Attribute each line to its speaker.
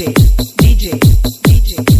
Speaker 1: DJ, DJ, DJ,